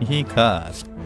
히컷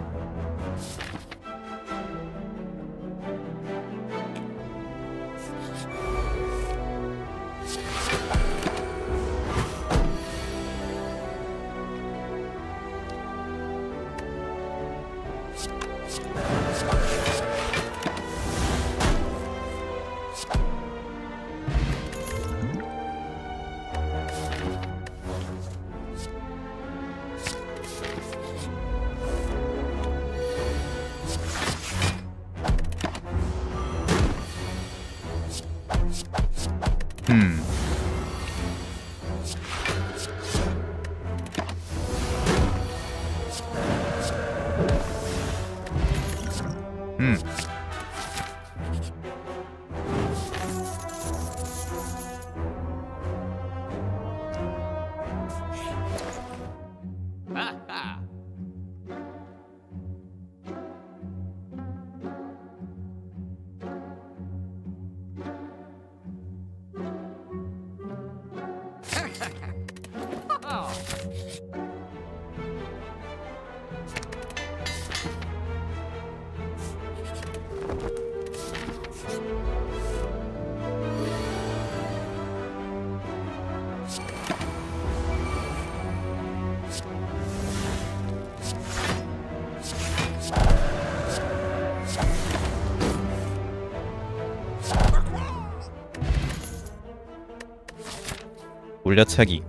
올려차기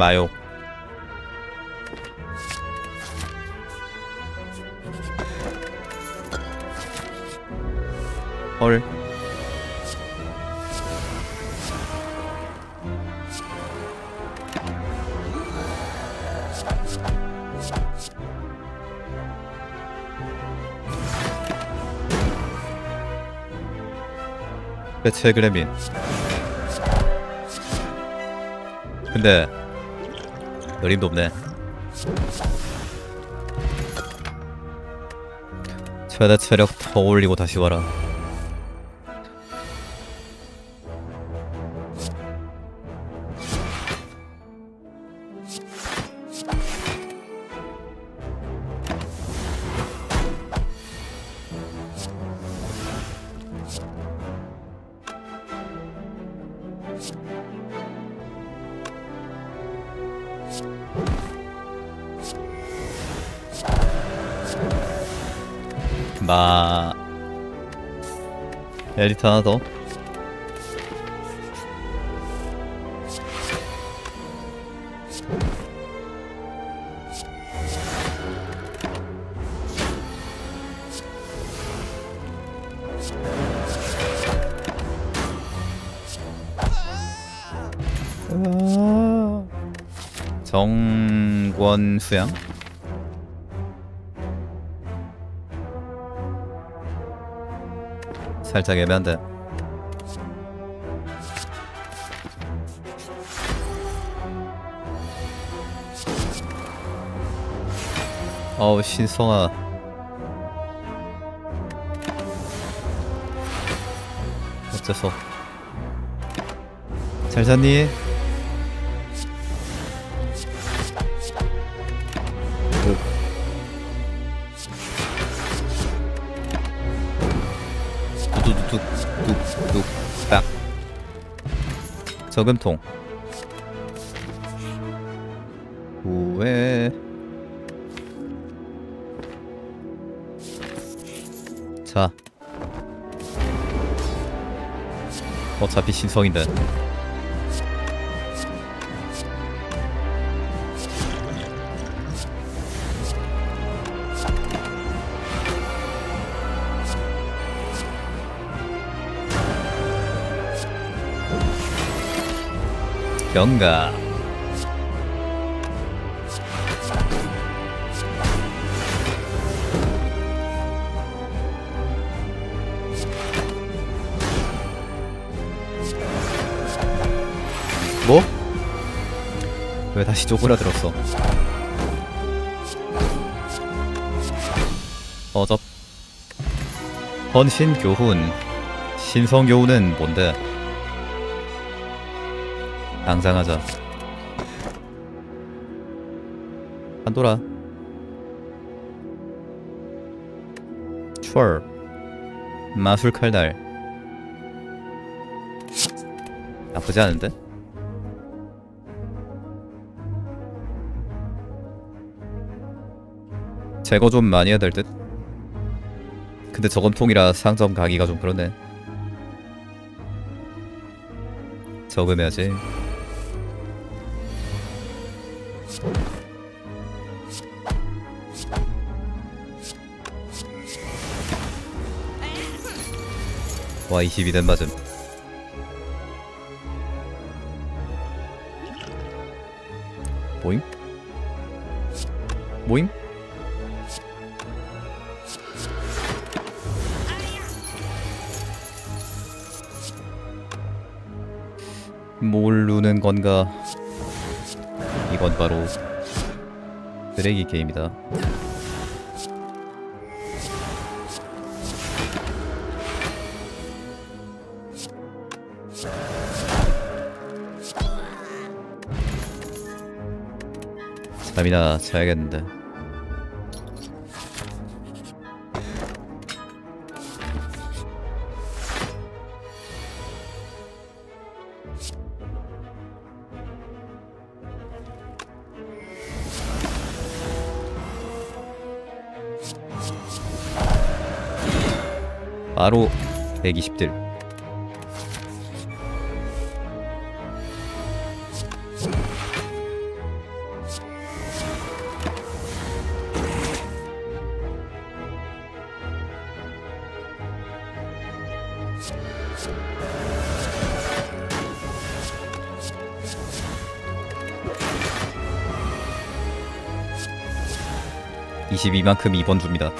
마요. 헐. 배체 그래민 근데 어림도 없네. 최대 체력 더 올리고 다시 와라 마. 엘리트 하나 더. 정권 수양 살짝 애매한데. 어우 신성아. 어째서? 잘 잤니? 저금통. 후에 자. 어차피 신성인데 건가? 뭐? 왜 다시 쪼그라들었어? 어접 헌신교훈 신성교훈은 뭔데? 당장하자. 판도라 추월. 마술 칼날. 나쁘지 않은데? 제거 좀 많이 해야 될 듯? 근데 저검통이라 상점 가기가 좀 그러네. 적음해야지 와 22된 맞음 모임? 모임? 뭘 누는 건가? 이건 바로 쓰레기 게임이다. 잠이나 자야겠는데. 바로 120딜. (22만큼) 2번 줍니다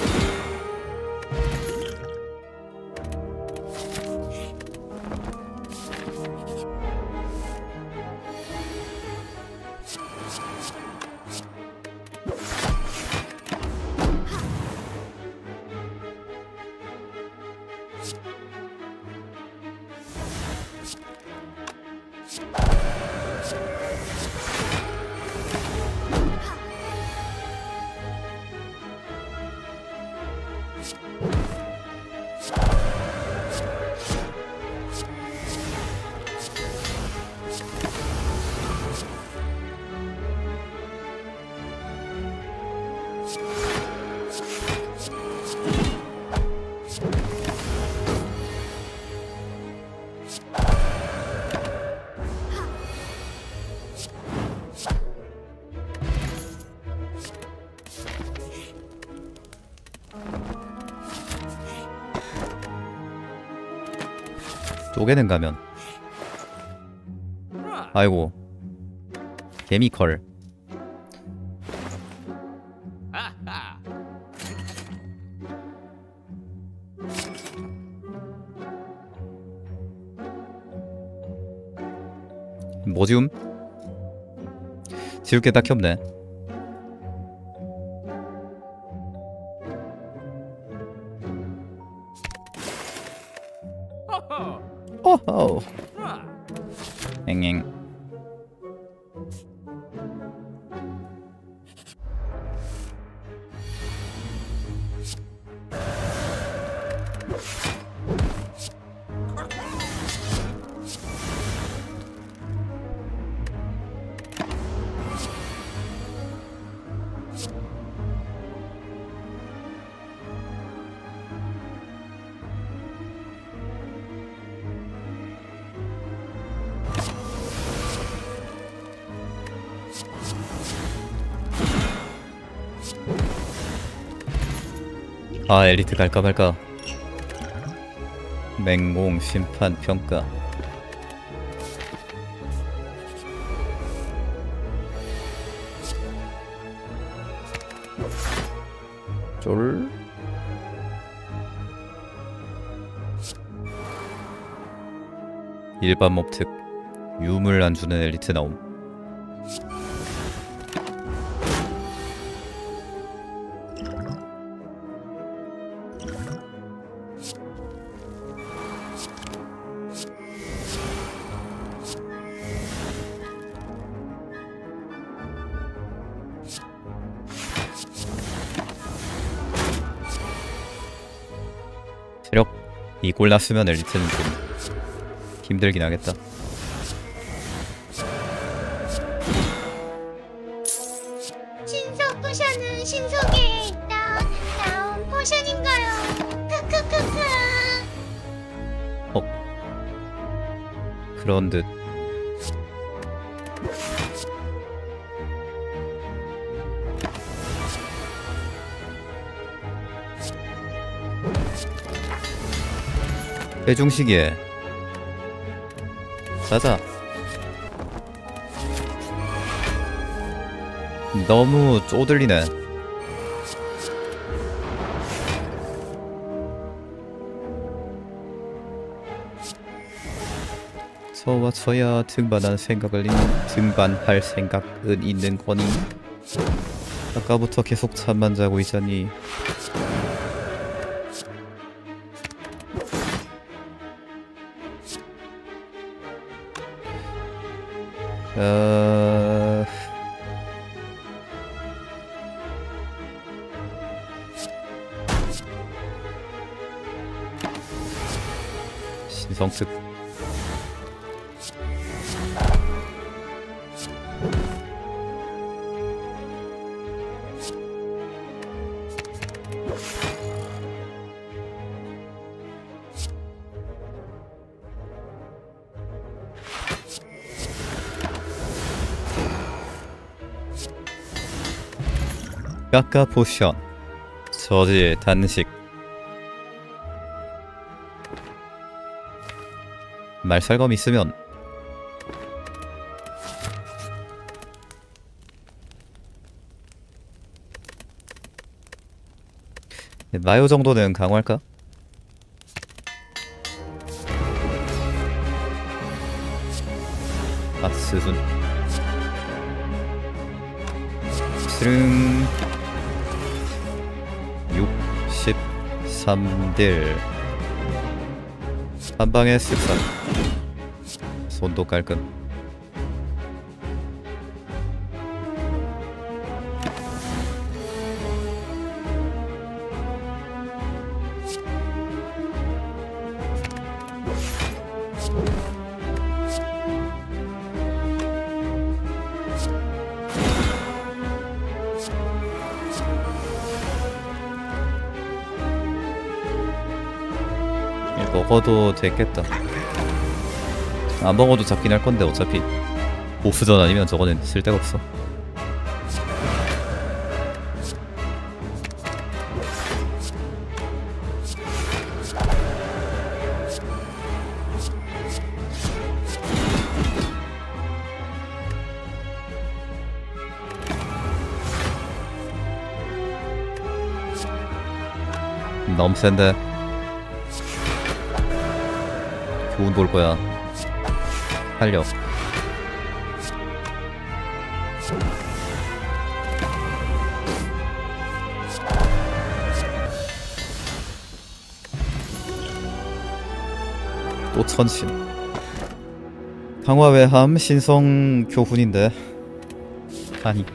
쪼개는 가면. 아이고. 개미컬. 뭐 지움? 지울 게 딱히 없네. 오 ho ho. Hanging. 아 엘리트 갈까 말까. 맹공 심판 평가. 쫄. 일반 몹특 유물 안 주는 엘리트 나옴 이꼴 났으면 엘리트는 좀 힘들긴 하겠다. 신속 포션은 신속에 있다. 다음 포션인가요? 크크크크. 그런 듯. 대중시기에. 자자. 너무 쪼들리네. 저와 저야 등반할 생각을 있- 등반할 생각은 있는 거니? 아까부터 계속 잠만 자고 있자니 어... 신성 특 까까 포션 저지 단식 말살검 있으면 마요 정도는 강화할까? 63딜 한방에 쓱싹. 손도 깔끔 먹어도 되겠다. 안 먹어도 잡긴 할 건데 어차피. 보스전 아니면 저거는 쓸데가 없어. 너무 센데 교훈 볼 거야. 활력 또 천신. 강화 외함 신성 교훈인데. 아니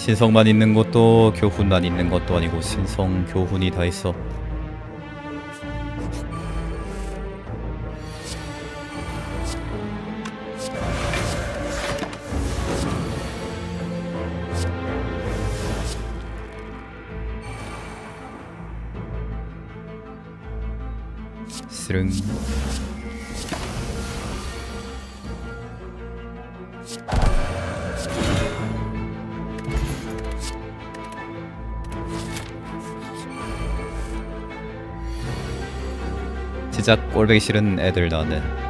신성만 있는 것도 교훈만 있는 것도 아니고 신성 교훈이 다 있어. 스릉 진짜 꼴보기 싫은 애들 나네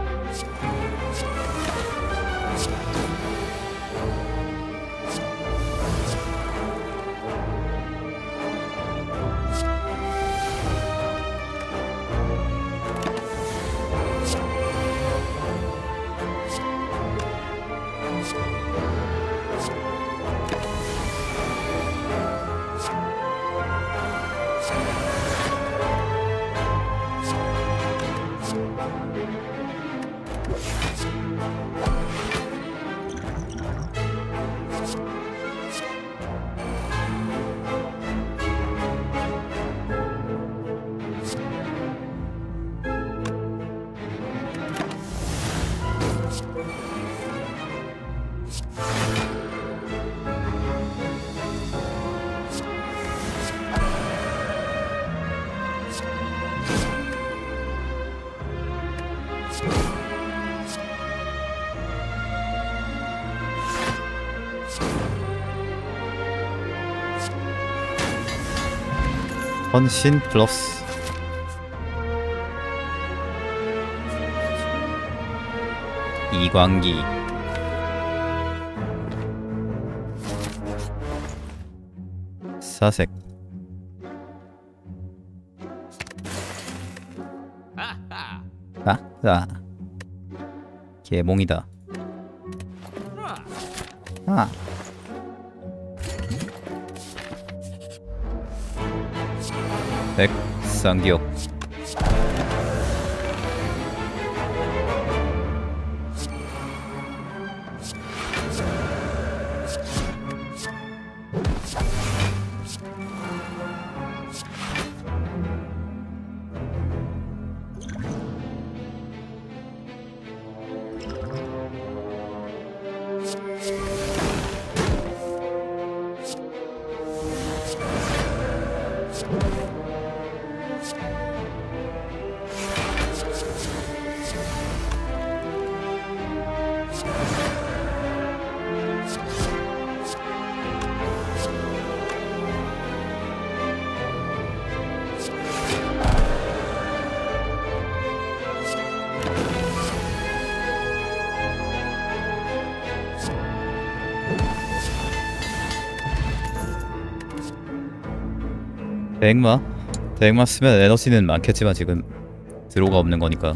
헌신 플러스 이광기 사색 아, 아. 개몽이다. 아. 백상기역. 대행마? 대행마 쓰면 에너지는 많겠지만 지금 드로가 없는 거니까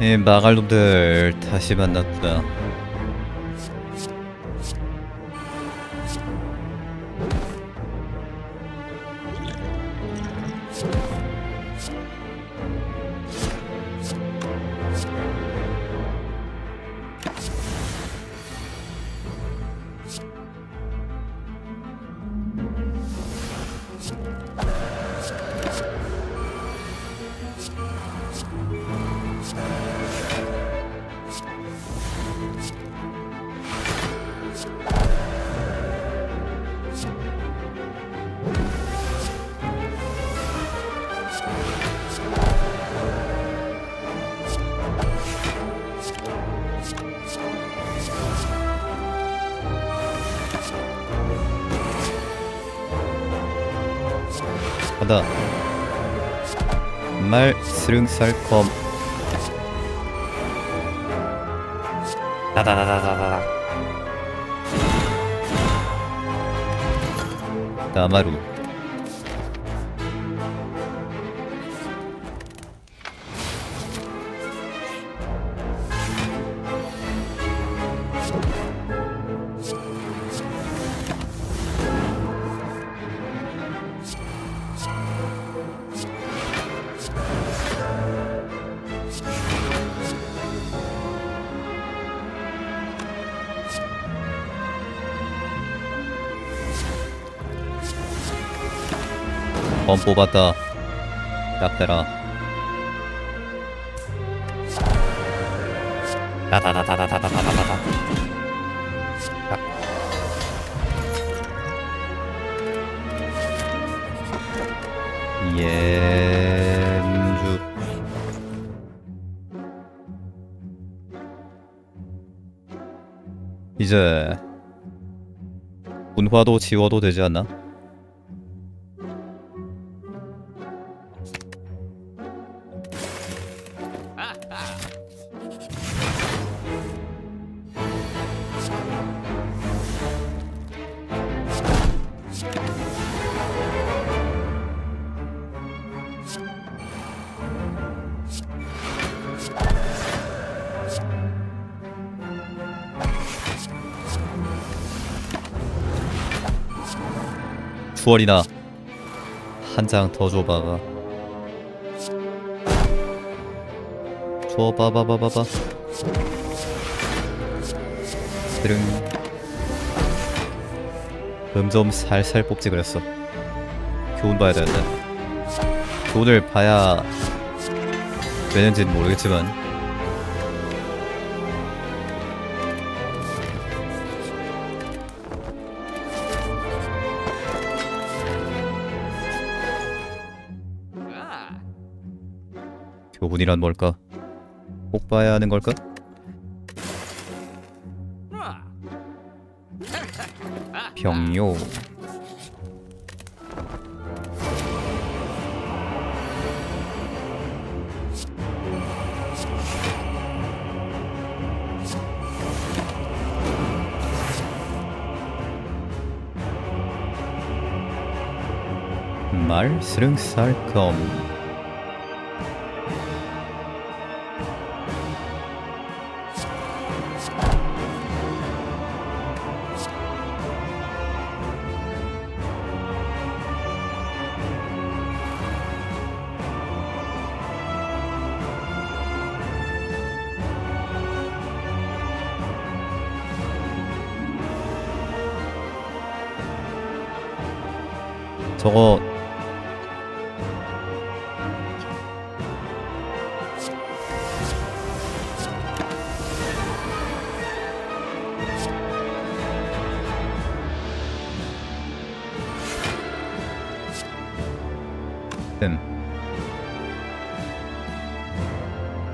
이 마갈 놈들 다시 만났구 나 가다. 말 스릉살컴 다다다다다다. 나마루 범 뽑았다. 짭대라. 다다다다다다다다다다 예주. 이제 분화도 지워도 되지 않나? 추월이나 한 장 더 줘봐봐. 줘봐봐봐봐봐. 드릉. 음좀 살살 뽑지 그랬어. 교훈 봐야 되는데. 교훈을 봐야 되는지는 모르겠지만 교훈이란 뭘까? 꼭 봐야 하는 걸까? 병요 말 스릉살검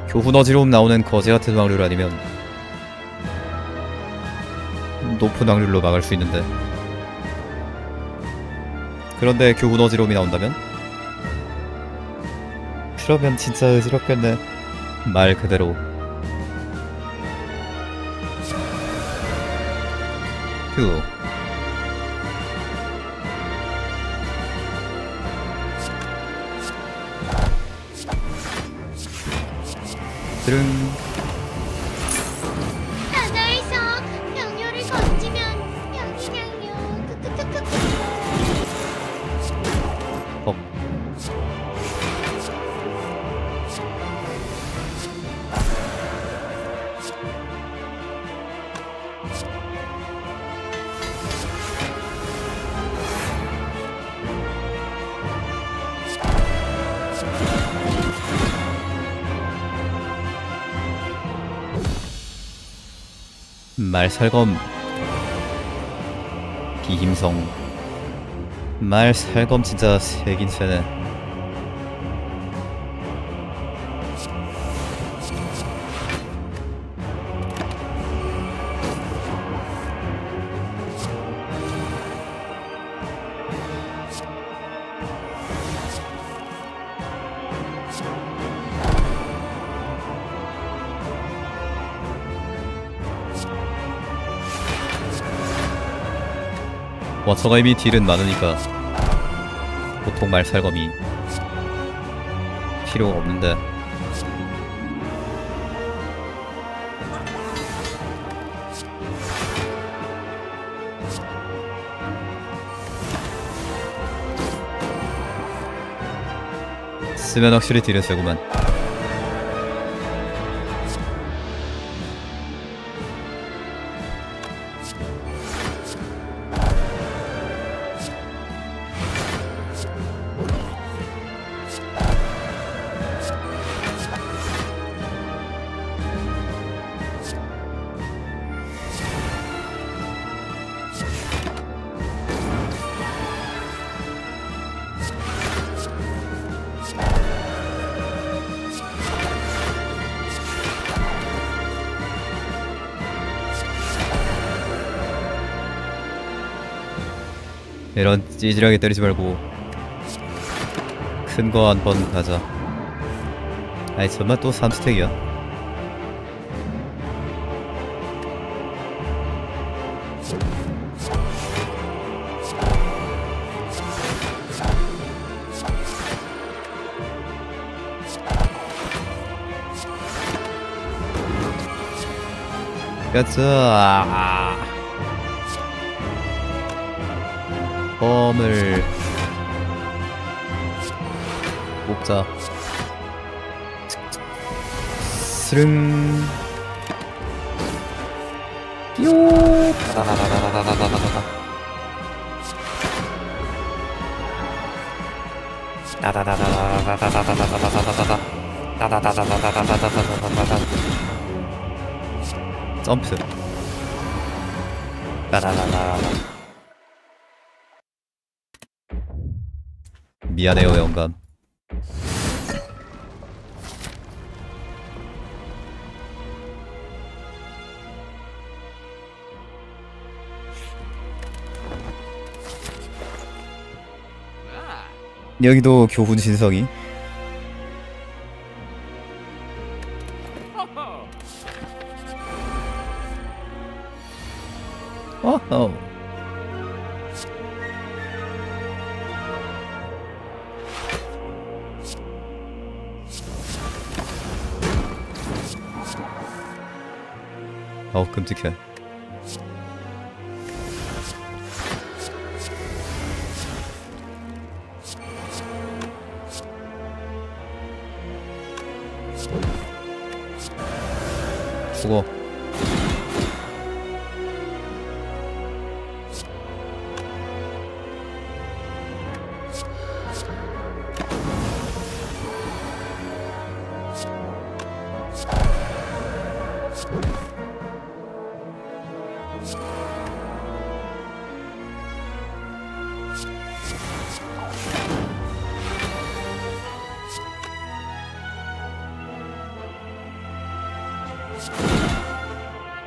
교훈 어지러움 나오는 거제 같은 확률 아니면 높은 확률로 막을 수 있는데. 그런데 교훈 어지러움이 나온다면? 그러면 진짜 어지럽겠네. 말 그대로. 휴 трюм. 말살검. 비힘성. 말살검 진짜 세긴 세네 와처가 이미 딜은 많으니까 보통 말살검이 필요가 없는데. 쓰면 확실히 딜은 세구만 찌질하게 때리지 말고 큰 거 한 번 가자. 아니 설마 또 3스택이야? 가자 범을 뽑자. 스릉. 뾰 다다다다다다다다다 다 다다다다다다다다다다다다다다 다다다다다다다다다다다다 점프 다다다다다다 미안해요 영감. 여기도 교훈 신성이. 깜찍해 죽어. 고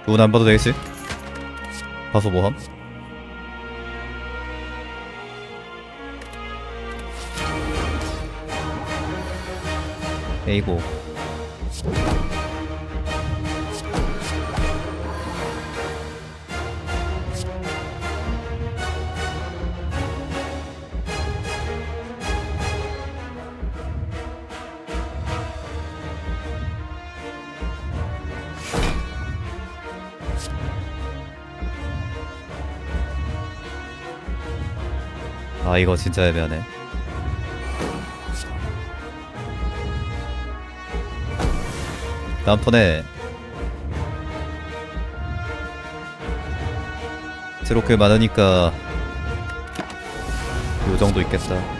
돈안 봐도 되겠지? 가서 뭐함? 에이고 이거 진짜 애매하네. 다음 턴에 트로크 많으니까 요 정도 있겠다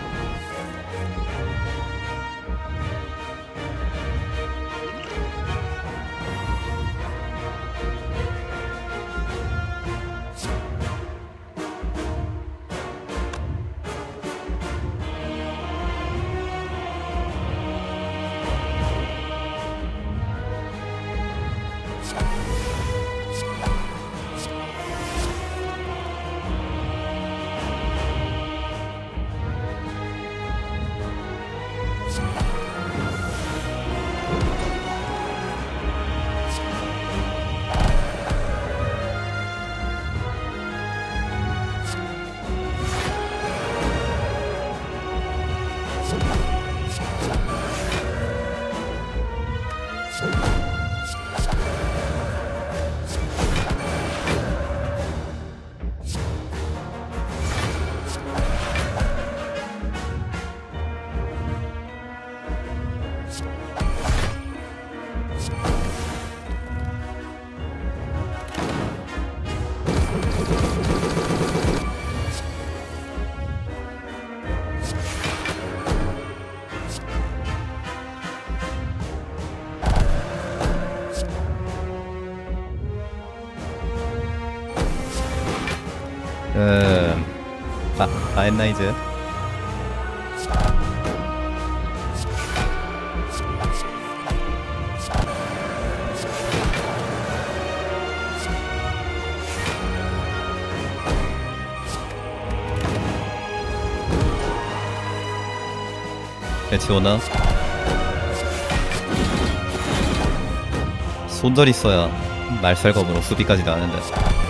이제? 배치 오나? 손절 있어야 말살검으로 수비까지 나는데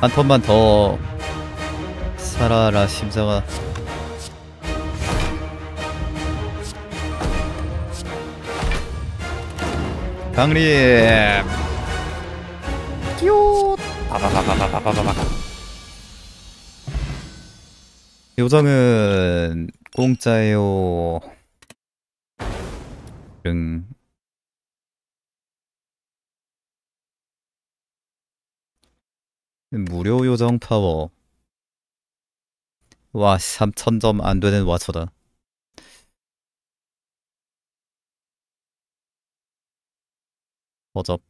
한 턴만 더 살아라 심장아. 강림 뀨 바바바바바바바바. 요정은 공짜예요. 응 무료 요정 파워. 와 3000점 안되는 와처다 어접